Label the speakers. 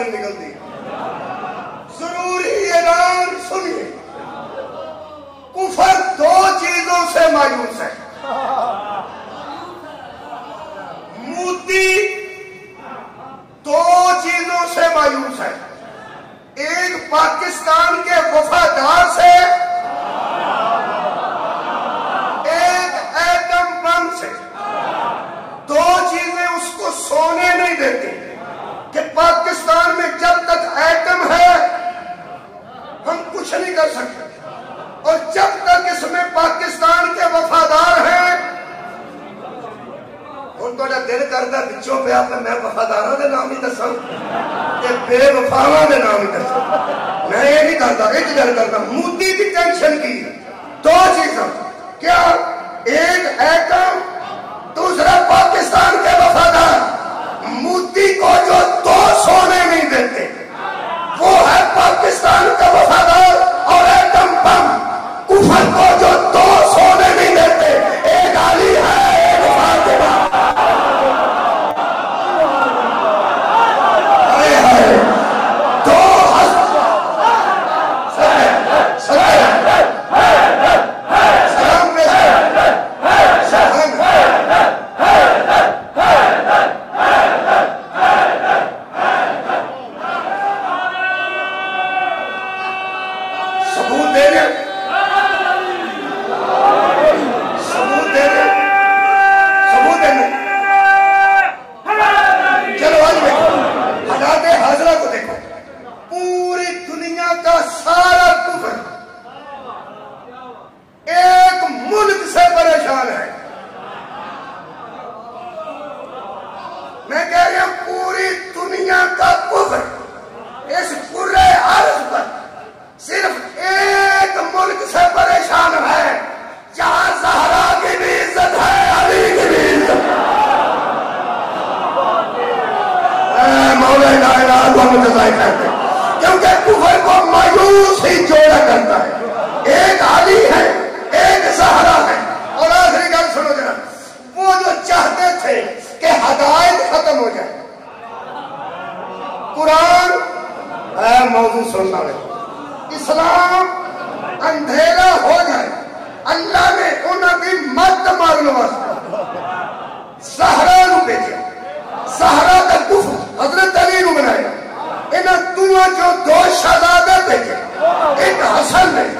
Speaker 1: نہیں نکلتی۔ ضروری اعلان سنیے۔ کفر دو چیزوں سے مایوس ہے۔ موتی دو چیزوں سے مایوس ہے۔ ایک پاکستان کے وفادار سے ایک ایٹم بم سے دو چیزیں اس کو سونے نہیں دیتی کہ پاکستان میں جب تک ایٹم ہے ہم کچھ نہیں کر سکتے اور جب تک اس میں پاکستان کے وفادار ہیں۔ ان کو دل کرتا بچوں پہ آپ میں وفاداروں کے نام ہی دساں، کہ بے وفاواں دے نام ہی دساں۔ میں یہ نہیں کرتا، ایک گل کرتا، مودی کی ٹینشن کی دو چیزاں۔ کیا ایک ایٹم دوسرا پاکستان کے وفادار مودی کو جو دو سونے نہیں دیتے وہ ہے پاکستان کا وفادار اور ایٹم بم کفر کو جو دو سونے نہیں دیتے ایک علی ہے ایک فاطمہ ہائے ہائے دو ہس- سلام سلام سلام ثبوت دے رہے ثبوت دے رہے ثبوت دے رہے چلو آج دیکھو حالات حاضرہ کو دیکھو پوری دنیا کا سارا کفر ایک ملک سے پریشان ہے میں کہہ رہا ہوں پوری دنیا کا کفر اس پورے عرض پر صرف ایک ملک سے پریشان ہے جہاں زہرا کی بھی عزت ہے علی کی بھی عزت اے مولا لا الہ الا اللہ جزائے کرتے ہیں۔ کیونکہ کفر کو مایوس ہی جوڑا کرتا ہے۔ ایک علی ہے، ایک زہرا ہے۔ اور آخری گل سنو ذرا وہ جو چاہتے تھے کہ ہدایت ختم ہو جائے۔ قرآن، اے موضوع سننا ہے اسلام اندھیرا ہو جائے۔ اللہ نے انہوں کی مدد مانگنے واسطے سہرا نو بھیجا۔ سہرا کا کفر حضرت علی نو بنایا۔ انہاں دوہاں جو دو شہزادے بھیجے۔ ایک حسن ہے